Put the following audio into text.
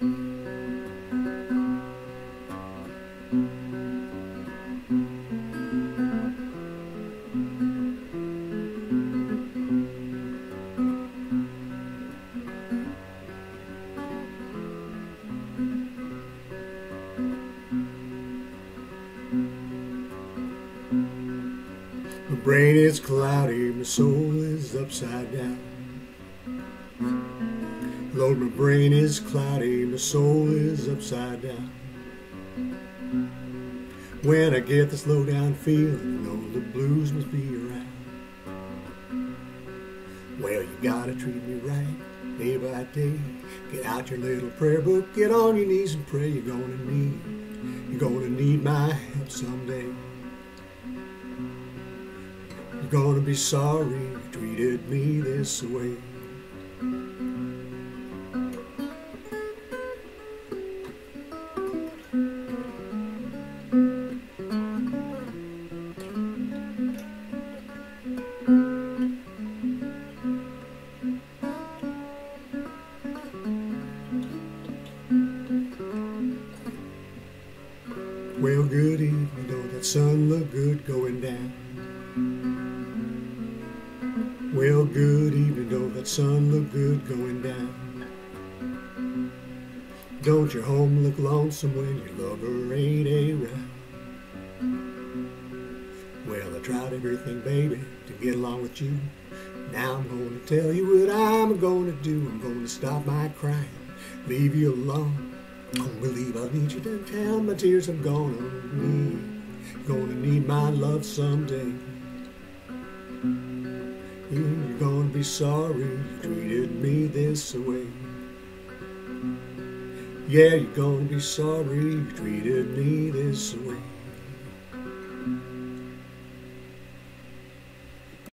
My brain is cloudy, my soul is upside down. Lord, my brain is cloudy, my soul is upside down. When I get this low down feeling, you know the blues must be around. Well, you gotta treat me right, day by day. Get out your little prayer book, get on your knees and pray. You're gonna need, you're gonna need my help someday. You're gonna be sorry you treated me this way. Well, good evening, though that sun looked good going down. Well, good evening, though that sun looked good going down. Don't your home look lonesome when your lover ain't around? Well, I tried everything, baby, to get along with you. Now I'm to tell you what I'm going to do. I'm to stop my crying, leave you alone. Don't believe I need you to tell my tears I'm gonna need. Gonna need my love someday. You're gonna be sorry you treated me this way. Yeah, you're gonna be sorry you treated me this way.